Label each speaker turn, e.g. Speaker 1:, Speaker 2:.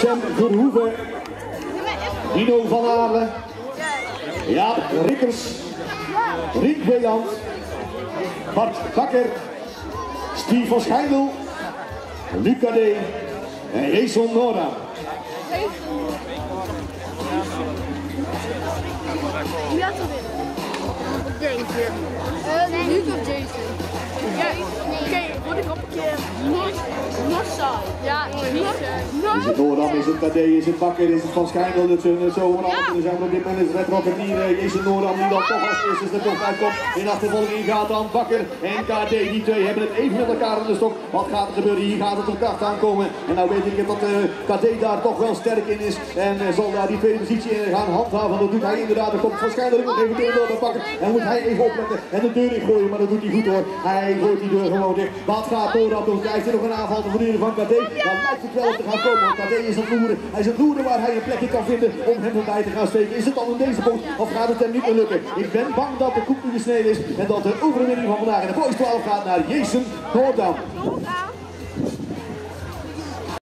Speaker 1: Sam Verhoeven, Dino van Aarle, Jaap Rikkers, Riek Weeland, Bart Bakker, Steve van Schijndel, Luca en Jason Nora.
Speaker 2: Wie had er winnen? Jason. Uh, Luke of Jason? Ja, oké, word ik op een keer nooit saai. Ja, nooit.
Speaker 1: Is het Noordam, is het KD, is het Bakker, is het Van Schijndel, dat zijn zo van alles kunnen zijn. Maar op dit moment is het Red Rocket hier, uh, Jason Noordam, die dan toch als eerste de kop uitkomt. In achtervolging gaat dan Bakker en KD. Die twee hebben het even met elkaar in de stok. Wat gaat er gebeuren? Hier gaat het op kracht aankomen. En nou weet ik dat uh, KD daar toch wel sterk in is. En uh, zal daar die tweede positie in gaan handhaven. Dat doet hij inderdaad. Er komt waarschijnlijk nog even door bij Bakker. En moet hij even opletten en de deur in gooien. Maar dat doet hij goed hoor. Hij gooit die deur gewoon dicht. Wat gaat Noordam doen? Krijgt hij nog een aanval te verduren van KD? Dan lijkt het wel te gaan komen. Want is het loeren. Hij is het loeren waar hij een plekje kan vinden om hem erbij te gaan steken. Is het dan in deze boot of gaat het hem niet meer lukken? Ik ben bang dat de koek nu gesneden is en dat de overwinning van vandaag in de Boys 12 gaat naar Jason Noordam.